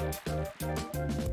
えっ?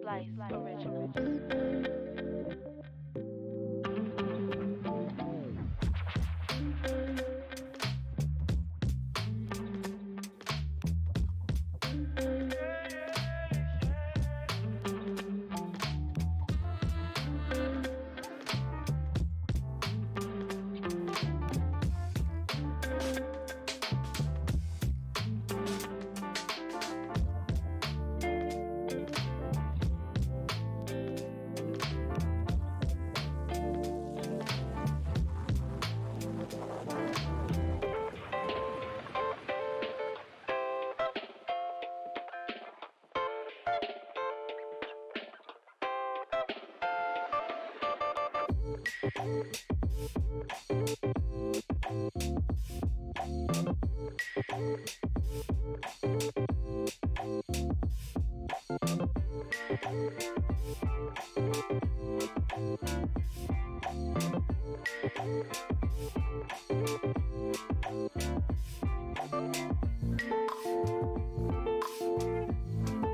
Splice Originals. Thank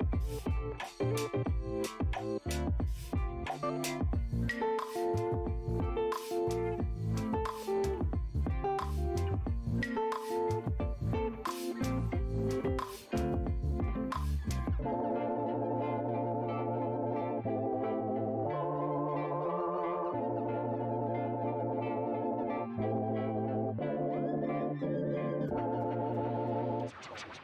Chau, chau.